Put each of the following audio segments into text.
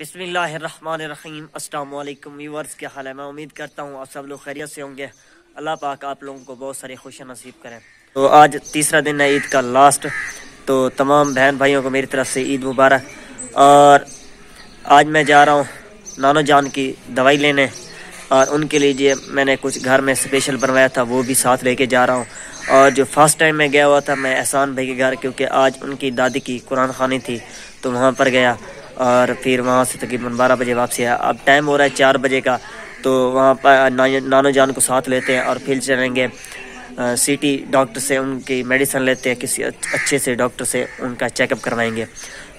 अस्सलाम वालेकुम व्यूवर्स क्या हाल है? मैं उम्मीद करता हूँ आप सब लोग खैरियत से होंगे। अल्लाह पाक आप लोगों को बहुत सारी खुशियाँ नसीब करें। तो आज तीसरा दिन है ईद का लास्ट। तो तमाम बहन भाइयों को मेरी तरफ़ से ईद मुबारक। और आज मैं जा रहा हूँ नानो जान की दवाई लेने। और उनके लिए मैंने कुछ घर में स्पेशल बनवाया था, वो भी साथ लेके जा रहा हूँ। और जो फ़र्स्ट टाइम मैं गया हुआ था, मैं एहसान भाई के घर, क्योंकि आज उनकी दादी की कुरान खानी थी तो वहाँ पर गया। और फिर वहाँ से तकरीबन बारह बजे वापसी आया अब टाइम हो रहा है चार बजे का तो वहाँ पर नानो जान को साथ लेते हैं और फिर चलेंगे सिटी डॉक्टर से उनकी मेडिसिन लेते हैं, किसी अच्छे से डॉक्टर से उनका चेकअप करवाएँगे।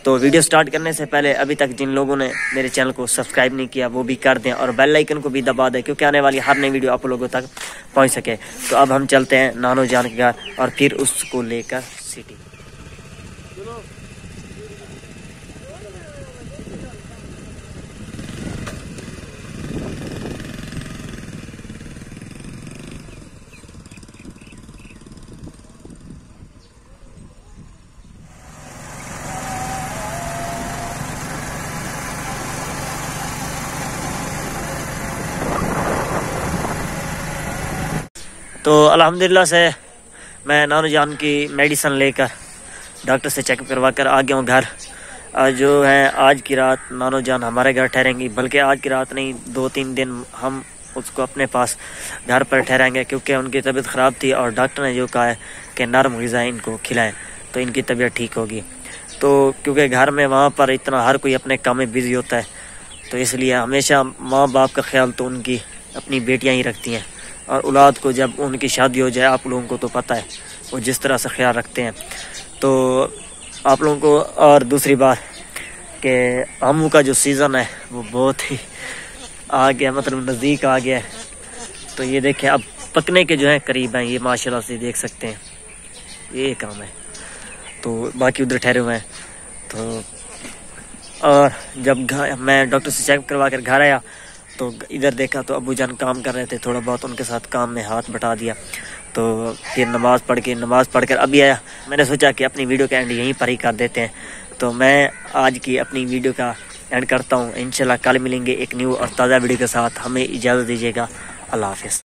तो वीडियो स्टार्ट करने से पहले अभी तक जिन लोगों ने मेरे चैनल को सब्सक्राइब नहीं किया, वो भी कर दें और बेल आइकन को भी दबा दें, क्योंकि आने वाली हर नई वीडियो आप लोगों तक पहुँच सके। तो अब हम चलते हैं नानो जान के घर और फिर उसको लेकर सिटी तो अल्हम्दुलिल्लाह से मैं नानो जान की मेडिसन लेकर डॉक्टर से चेकअप करवा कर आ गया हूँ घर। जो है, आज की रात नानो जान हमारे घर ठहरेंगी, बल्कि आज की रात नहीं दो तीन दिन हम उसको अपने पास घर पर ठहराएँगे, क्योंकि उनकी तबीयत ख़राब थी और डॉक्टर ने जो कहा है कि नरम गज़ा इनको खिलाएँ तो इनकी तबीयत ठीक होगी। तो क्योंकि घर में वहाँ पर इतना हर कोई अपने काम में बिज़ी होता है तो इसलिए हमेशा माँ बाप का ख्याल तो उनकी अपनी बेटियाँ ही रखती हैं। और औलाद को जब उनकी शादी हो जाए, आप लोगों को तो पता है, वो जिस तरह से ख्याल रखते हैं। तो आप लोगों को और दूसरी बात कि आमू का जो सीज़न है, वो बहुत ही आ गया मतलब नज़दीक आ गया है। तो ये देखें अब पकने के जो है, करीब हैं, ये माशाल्लाह से देख सकते हैं। ये काम है। तो बाकी उधर ठहरे हुए हैं। तो और जब मैं डॉक्टर से चेक करवा कर घर आया तो इधर देखा तो अबू जान काम कर रहे थे थोड़ा बहुत, उनके साथ काम में हाथ बटा दिया। तो फिर नमाज़ पढ़ के, नमाज़ पढ़ कर अभी आया। मैंने सोचा कि अपनी वीडियो का एंड यहीं पर ही कर देते हैं। तो मैं आज की अपनी वीडियो का एंड करता हूँ। इंशाल्लाह कल मिलेंगे एक न्यू और ताज़ा वीडियो के साथ। हमें इजाज़त दीजिएगा। अल्लाह हाफिज़।